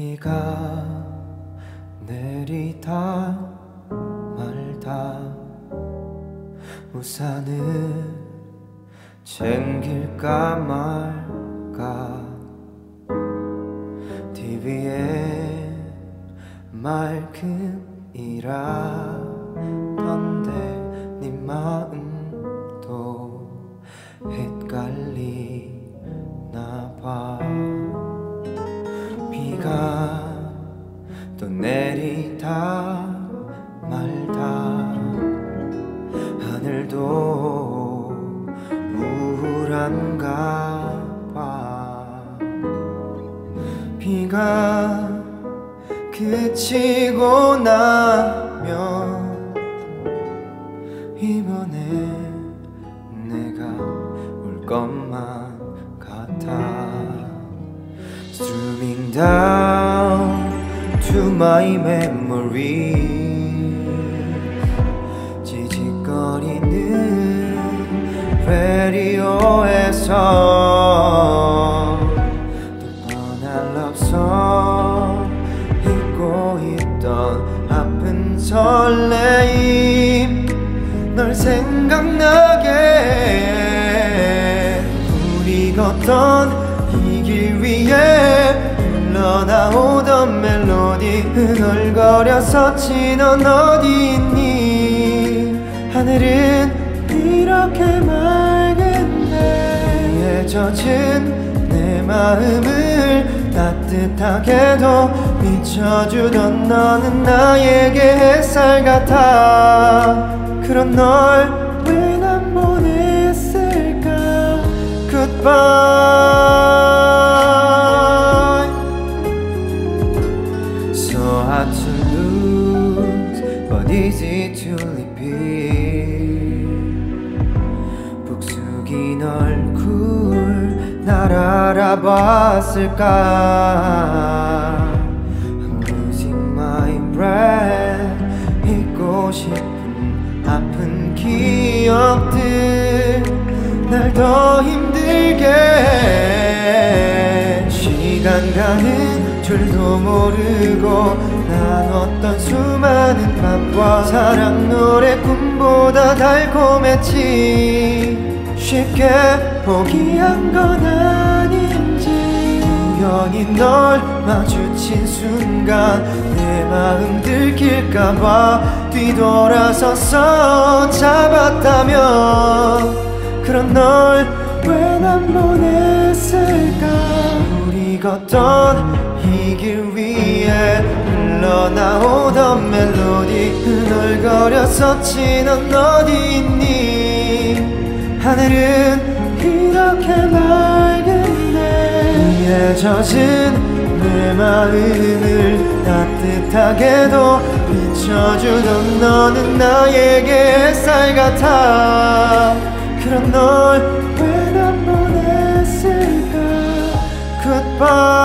비가 내리다 말다. 우산을 챙길까 말까. TV에 말끔이라던데 다 말다. 하늘도 우울한가 봐. 비가 그치고 나면 이번에 내가 울 것만 같아. Streaming down to my memory. 지직거리는 라디오에서 또 뻔한 럽송 잊고 있던 아픈 설레임 널 생각나게. 우리 걷던 이 길 위에 흘러나오던 멜 로디 흥얼거렸었지 넌 어디 있니? 하늘은 이렇게 맑은데 젖은 내 마음을 따뜻하게도 비춰주던 너는 나에게 햇살 같아. 그런 널 왜 난 보냈을까? Goodbye easy to repeat. 북숙인 얼굴 날 알아봤을까? I'm losing my breath. 잊고 싶은 아픈 기억들 날 더 힘들게. 시간 가는 줄도 모르고 난 어떤 수많은 밤과 사랑 노래 꿈보다 달콤했지 쉽게 포기한 건 아닌지. 우연히 널 마주친 순간 내 마음 들킬까봐 뒤돌아서서 잡았다면 그런 널 왜 난 보냈을까? 우리 걷던 달리기 위해 흘러나오던 멜로디. 흥얼거렸었지 넌 어디 있니? 하늘은 이렇게 맑은데. 이에 젖은 내 마음을 따뜻하게도 비춰주던 너는 나에게 햇살 같아. 그럼 널왜 난 보냈을까? Goodbye.